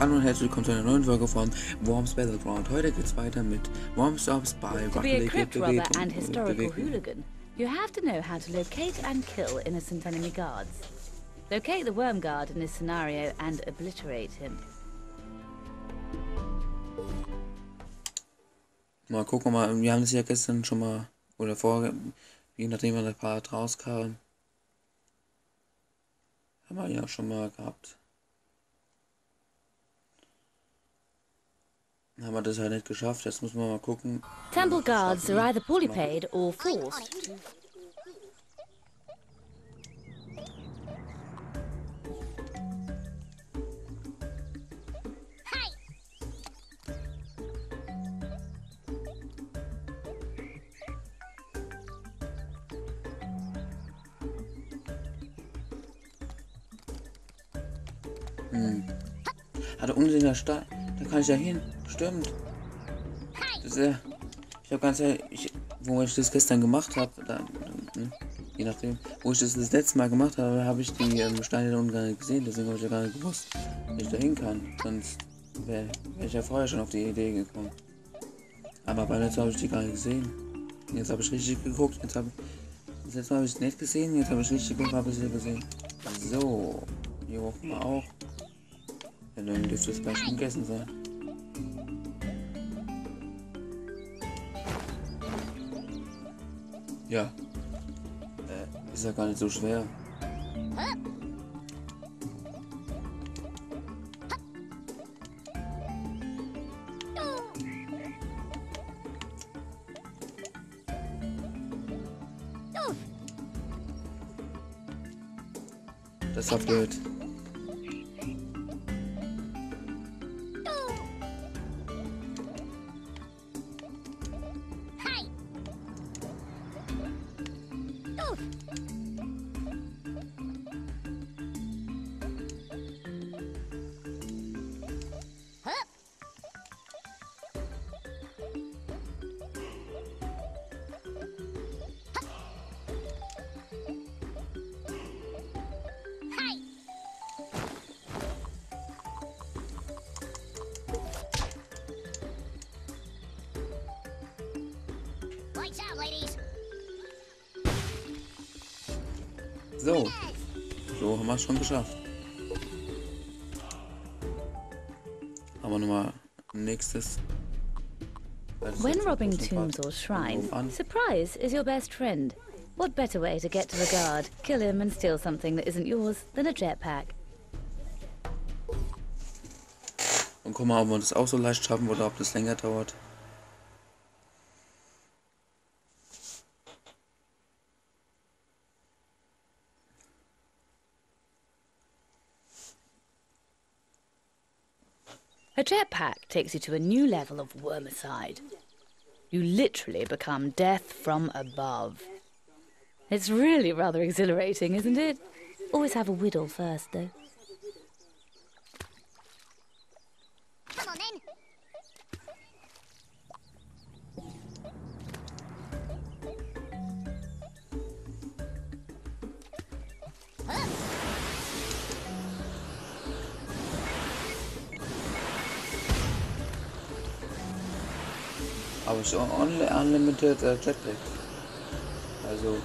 Hallo und herzlich willkommen zu einer neuen Folge von Worms Battleground. Heute geht's weiter mit Worms bei crypt robber Bewegung. and historical Bewegung. hooligan, you have to know how to locate and kill innocent enemy guards. Locate the worm guard in this scenario and obliterate him. Mal gucken, mal, wir haben das ja gestern schon mal, oder vorher, je nachdem wann der Part rauskam, haben wir ja schon mal gehabt. Haben wir das halt nicht geschafft, jetzt müssen wir mal gucken. Temple guards are either poorly paid or forced. Ah, da unten in der Stadt, da kann ich ja hin, stimmt. Das ja, ich habe ganz ehrlich, ich, wo ich das gestern gemacht habe, ne, je nachdem, wo ich das das letzte Mal gemacht habe, habe ich die ähm, Steine da unten gar nicht gesehen, deswegen habe ich ja gar nicht gewusst, dass ich da hin kann. Sonst wäre wär ich ja vorher schon auf die Idee gekommen. Aber beim letzten Mal habe ich die gar nicht gesehen. Jetzt habe ich richtig geguckt, jetzt habe das letzte Mal habe ich es nicht gesehen, jetzt habe ich richtig geguckt, habe ich sie gesehen. So, hier hoch mal auch. Dann dürfte es gleich gegessen sein. Ja. Äh, ist ja gar nicht so schwer. Das war blöd. Lights So. So haben wir es schon geschafft. Aber nochmal nächstes. When robbing tombs or shrines, surprise is your best friend. What better way to get to the guard, kill him and steal something that isn't yours than a jetpack? Und guck mal, ob wir das auch so leicht schaffen oder ob das länger dauert. A jetpack takes you to a new level of wormicide. You literally become death from above. It's really rather exhilarating, isn't it? Always have a whittle first, though. Aber es ist unli- unlimited äh, Jetpack. Also.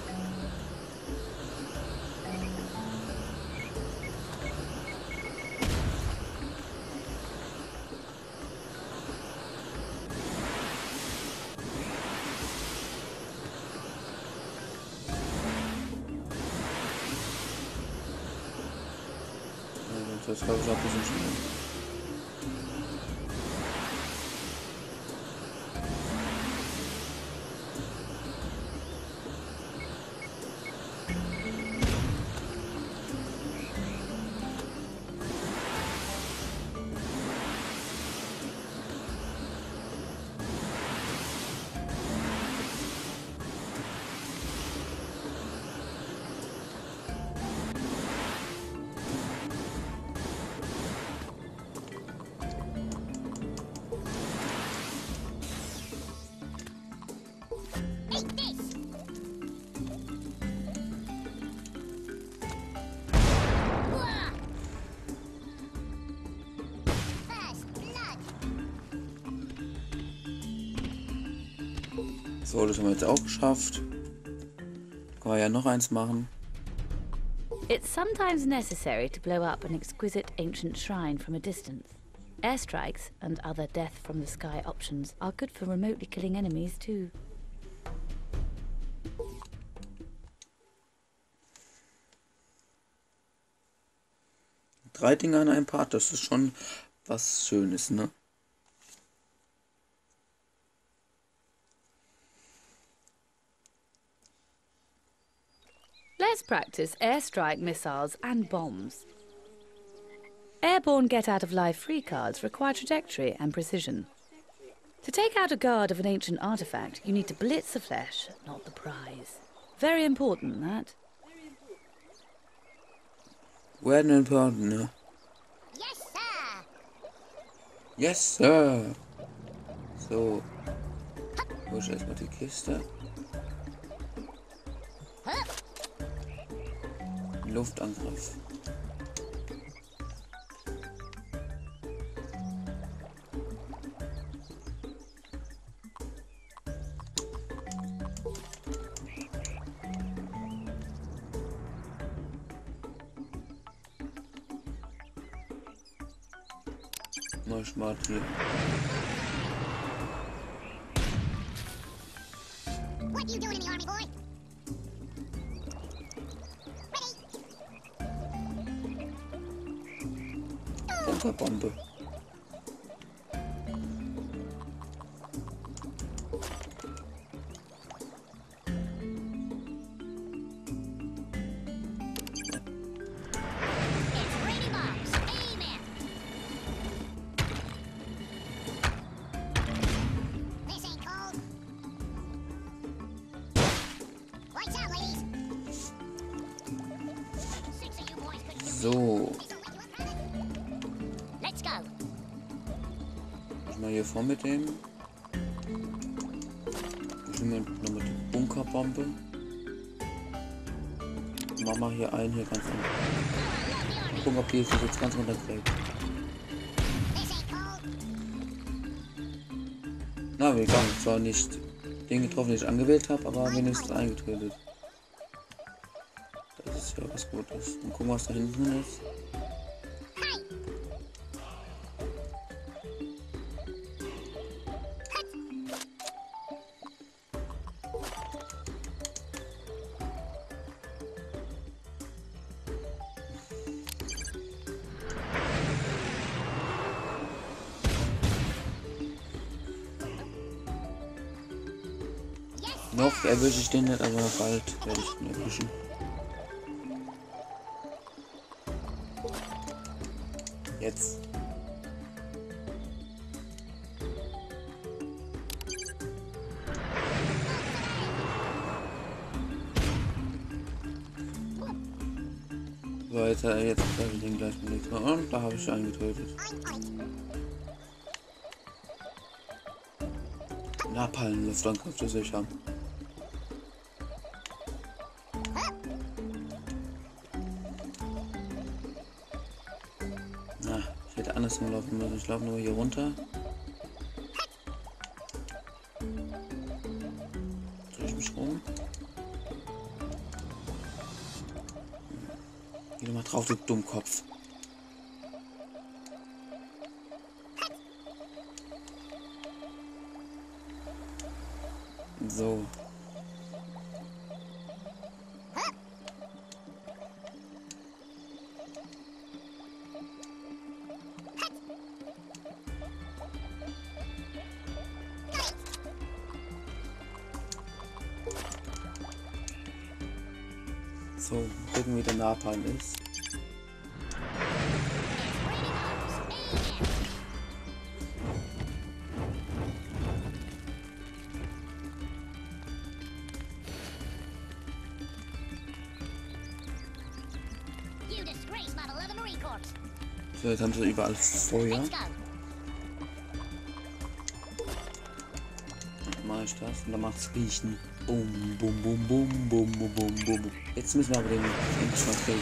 Ja, Das glaube ich auch ein bisschen schneller. So, das haben wir jetzt auch geschafft. Können wir ja noch eins machen. It's sometimes necessary to blow up an exquisite ancient shrine from a distance. Airstrikes and other death from the sky options are good for remotely killing enemies too. Drei Dinge an einem Part, das ist schon was Schönes, ne? Let's practice airstrike missiles and bombs. Airborne get out of life free cards require trajectory and precision. To take out a guard of an ancient artifact, you need to blitz the flesh, not the prize. Very important, that. Werden important, ne? Yes, sir. Yes, Sir. So. Wo ist erstmal die Kiste? Luftangriff. Mal smart hier. What you doing in the army, boy? Do So. Vor mit dem. Ich nehme noch mit der Bunkerbombe. Mach mal hier einen hier ganz unten. Gucken, ob die sich jetzt ganz runterkriegt. Na, wir haben zwar nicht den getroffen, den ich angewählt habe, aber wenigstens eingetötet. Das ist ja was Gutes. Und gucken, was da hinten ist. Noch erwische ich den nicht, aber bald werde ich ihn erwischen. Jetzt. Weiter, jetzt habe ich den gleich belegt. Und da habe ich einen getötet. Napalm, Luftangriff, das ich haben. Andersrum laufen müssen. Ich laufe nur hier runter. Ich mich rum. Geh doch mal drauf, du Dummkopf. So. So, gucken, wie der Napalm ist. So, jetzt haben sie überall Feuer. Mach ich das und dann macht's riechen. Bum, bum, bum, bum, bum, bum, bum, bum. Jetzt müssen wir aber den endlich mal kriegen.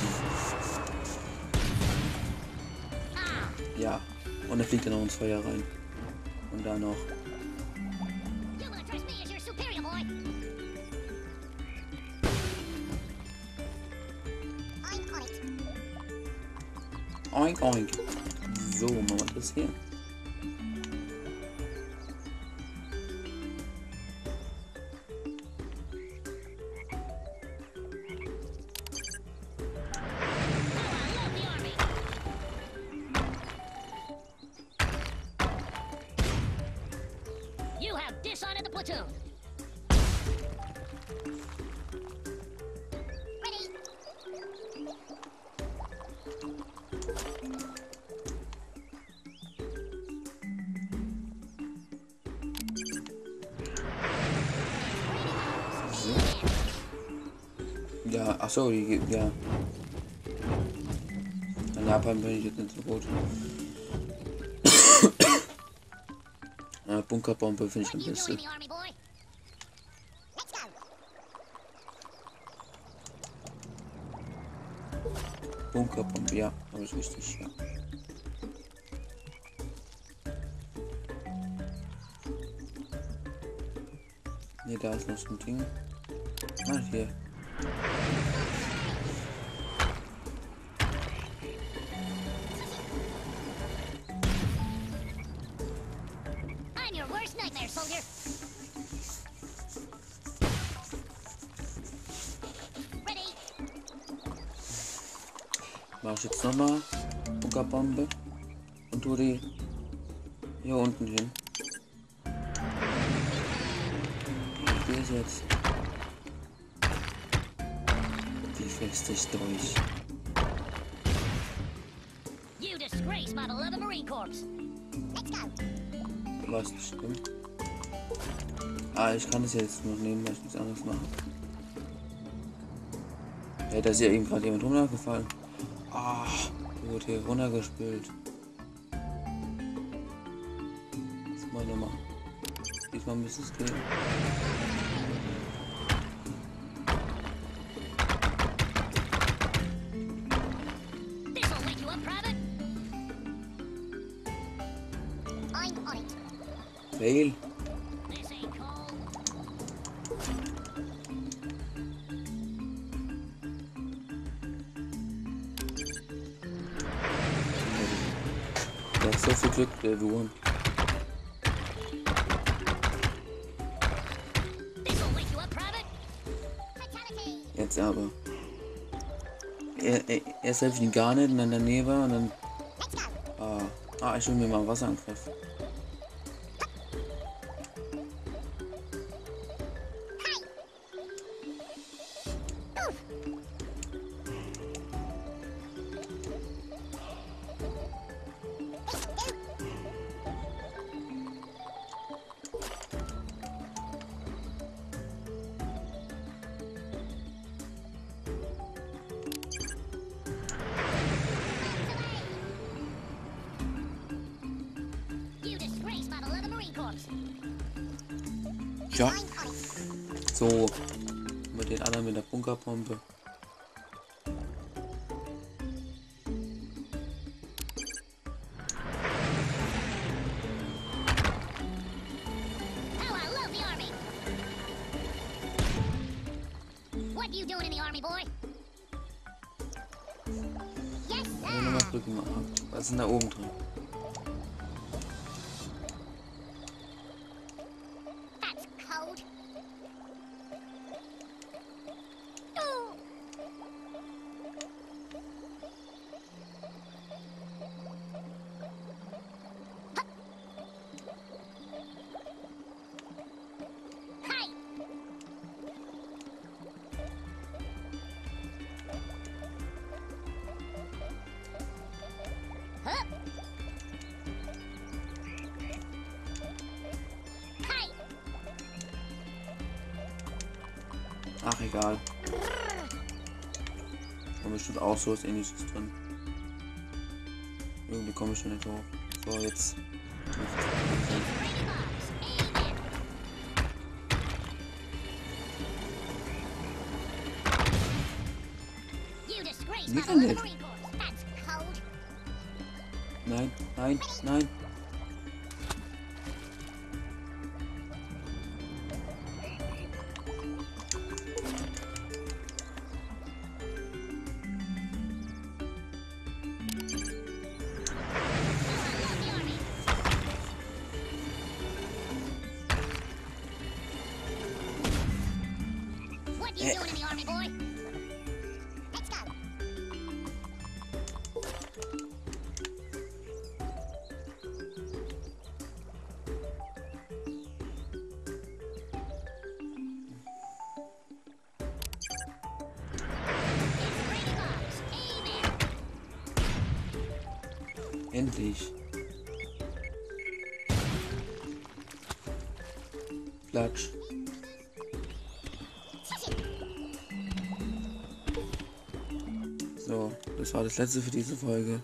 Ja. Und da fliegt er noch ins Feuer rein. Und da noch. Oink, oink. So, machen wir das hier. Platoon. Ready? So. Ja, ach so, die gibt ja. In Japan bin ich jetzt nicht so gut. äh, Bunkerbombe finde ich What am you doing besten. in the army, boy? Let's go. Bunkerbombe, ja, habe ich richtig, ja. Ne, da ist noch so ein Ding. Ah, hier. Mach ich jetzt nochmal Bunkerbombe und tu die hier unten hin. Wie ist jetzt? Die fängst dich durch. You disgrace my beloved Marine Corps. Let's go. Was stimmt. Ah, ich kann es jetzt noch nehmen, weil ich nichts anderes mache. Ja, da ist ja eben gerade jemand runtergefallen. Ah, der wurde hier runtergespült. Das mal nochmal. Diesmal müsste es gehen. This'll so viel Glück, der. Fatality. Jetzt aber. Er, er, erst helfe ich ihn gar nicht und dann daneben und dann. Ah, ah ich will mir mal einen Wasserangriff. Ja, so. Mit den anderen mit der Bunkerbombe. Oh. Was ist denn da oben drin? Ach, egal. Da bestimmt auch so was ähnliches drin. Irgendwie komme ich schon nicht hoch. So, jetzt. Disgrace my Nicht. Nein, nein, nein. Endlich. Klatsch. So, das war das letzte für diese Folge.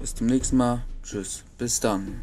Bis zum nächsten Mal. Tschüss. Bis dann.